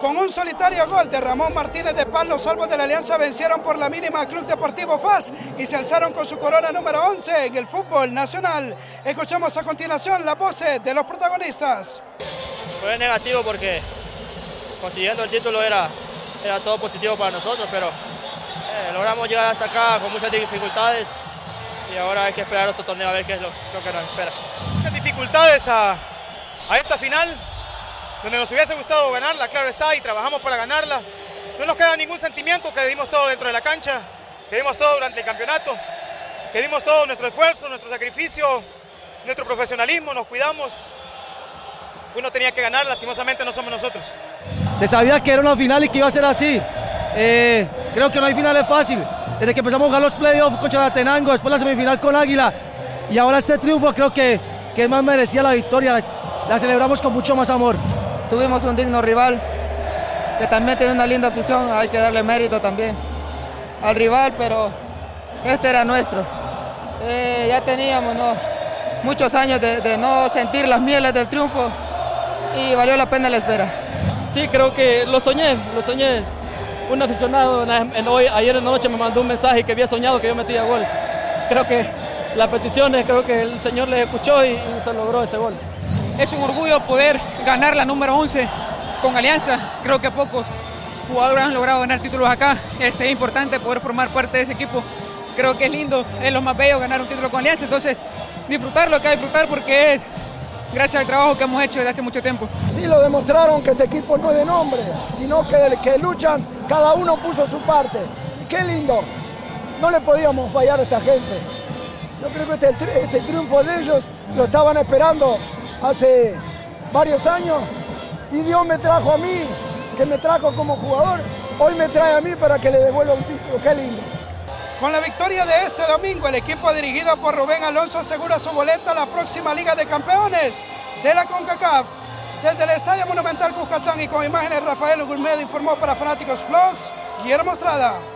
Con un solitario gol de Ramón Martínez de Paz, los salvos de la Alianza vencieron por la mínima Club Deportivo FAS y se alzaron con su corona número 11 en el fútbol nacional. Escuchamos a continuación las voces de los protagonistas. Fue negativo porque consiguiendo el título era, era todo positivo para nosotros, pero eh, logramos llegar hasta acá con muchas dificultades y ahora hay que esperar otro torneo a ver qué es lo, que nos espera. Muchas dificultades a, a esta final, donde nos hubiese gustado ganarla, claro está, y trabajamos para ganarla. No nos queda ningún sentimiento que dimos todo dentro de la cancha, que dimos todo durante el campeonato, que dimos todo nuestro esfuerzo, nuestro sacrificio, nuestro profesionalismo, nos cuidamos. Uno tenía que ganar, lastimosamente no somos nosotros. Se sabía que era una final y que iba a ser así. Eh, creo que no hay finales fácil. Desde que empezamos a jugar los playoffs con Chalatenango, después la semifinal con Águila y ahora este triunfo creo que, que más merecía la victoria. La, celebramos con mucho más amor. Tuvimos un digno rival que también tiene una linda afición, hay que darle mérito también al rival, pero este era nuestro. Eh, ya teníamos muchos años de, no sentir las mieles del triunfo y valió la pena la espera. Sí, creo que lo soñé, lo soñé un aficionado hoy, ayer en la noche me mandó un mensaje que había soñado que yo metía gol. Creo que las peticiones, creo que el Señor les escuchó y, se logró ese gol. Es un orgullo poder ganar la número 11 con Alianza. Creo que pocos jugadores han logrado ganar títulos acá. Este, es importante poder formar parte de ese equipo. Creo que es lindo, es lo más bello ganar un título con Alianza. Entonces, disfrutarlo acá, disfrutar porque es gracias al trabajo que hemos hecho desde hace mucho tiempo. Sí, lo demostraron que este equipo no es de nombre, sino que, que luchan, cada uno puso su parte. Y qué lindo, no le podíamos fallar a esta gente. Yo creo que este, este triunfo de ellos lo estaban esperando hace varios años y Dios me trajo a mí, que me trajo como jugador, hoy me trae a mí para que le devuelva un título, qué lindo. Con la victoria de este domingo, el equipo dirigido por Rubén Alonso asegura su boleta a la próxima Liga de Campeones de la CONCACAF. Desde el Estadio Monumental Cuscatlán y con imágenes Rafael Gourmet informó para Fanáticos Plus, Guillermo Estrada.